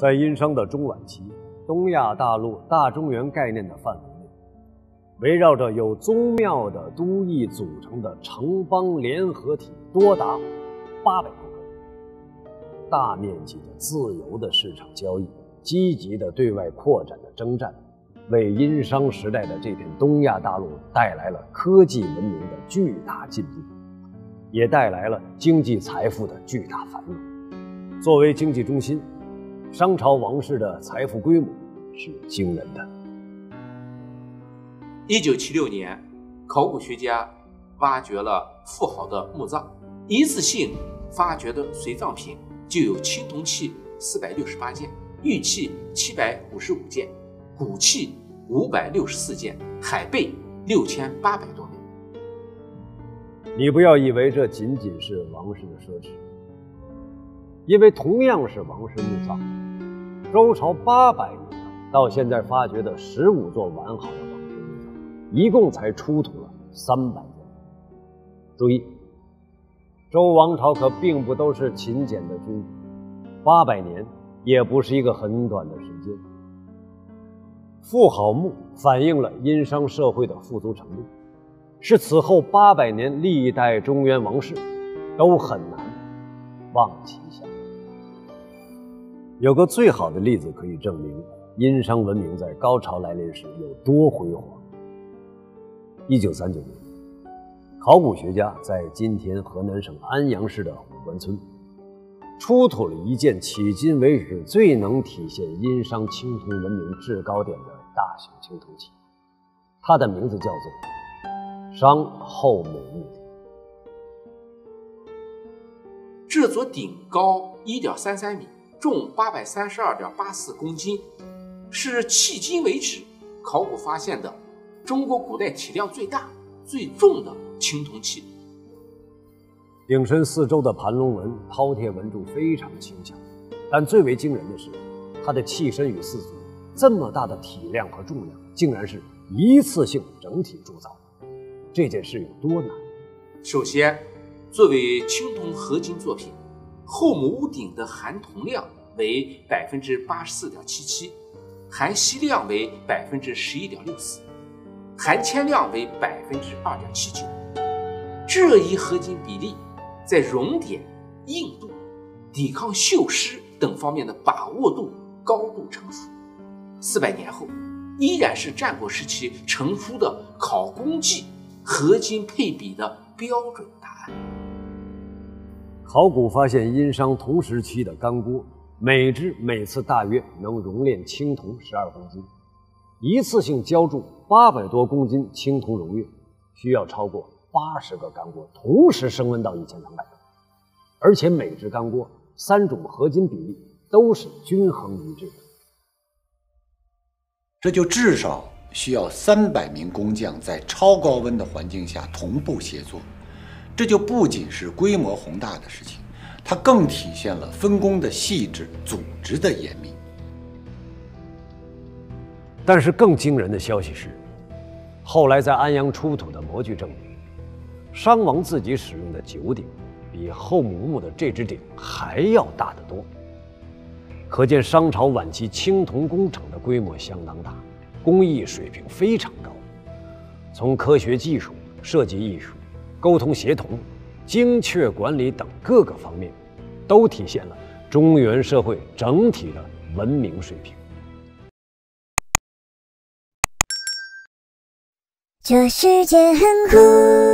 在殷商的中晚期，东亚大陆大中原概念的范围内，围绕着有宗庙的都邑组成的城邦联合体多达八百多个，大面积的自由的市场交易，积极的对外扩展的征战，为殷商时代的这片东亚大陆带来了科技文明的巨大进步，也带来了经济财富的巨大繁荣。作为经济中心。商朝王室的财富规模是惊人的。一九七六年，考古学家挖掘了富豪的墓葬，一次性发掘的随葬品就有青铜器四百六十八件，玉器七百五十五件，骨器五百六十四件，海贝六千八百多枚。你不要以为这仅仅是王室的奢侈，因为同样是王室墓葬。周朝八百年到现在发掘的十五座完好的王室墓葬，一共才出土了三百件。注意，周王朝可并不都是勤俭的君主，八百年也不是一个很短的时间。富好墓反映了殷商社会的富足程度，是此后八百年历代中原王室都很难望其项。有个最好的例子可以证明殷商文明在高潮来临时有多辉煌。一九三九年，考古学家在今天河南省安阳市的虎关村出土了一件迄今为止最能体现殷商青铜文明制高点的大型青铜器，它的名字叫做商后母墓鼎。这座鼎高一点三三米。重八百三十二点八四公斤，是迄今为止考古发现的中国古代体量最大、最重的青铜器。鼎身四周的盘龙纹、饕餮纹柱非常轻巧，但最为惊人的是，它的器身与四足这么大的体量和重量，竟然是一次性整体铸造。这件事有多难？首先，作为青铜合金作品。后母屋顶的含铜量为百分之八十四点七七，含锡量为百分之十一点六四，含铅量为百分之二点七九。这一合金比例在熔点、硬度、抵抗锈蚀等方面的把握度高度成熟。四百年后，依然是战国时期成书的考工记合金配比的标准。考古发现，殷商同时期的干锅，每只每次大约能熔炼青铜十二公斤，一次性浇铸八百多公斤青铜熔液，需要超过八十个干锅同时升温到一千两百度，而且每只干锅三种合金比例都是均衡一致的，这就至少需要三百名工匠在超高温的环境下同步协作。这就不仅是规模宏大的事情，它更体现了分工的细致、组织的严密。但是更惊人的消息是，后来在安阳出土的模具证明，商王自己使用的九鼎，比后母墓的这只鼎还要大得多。可见商朝晚期青铜工程的规模相当大，工艺水平非常高，从科学技术、设计艺术。沟通协同、精确管理等各个方面，都体现了中原社会整体的文明水平。这世界很酷。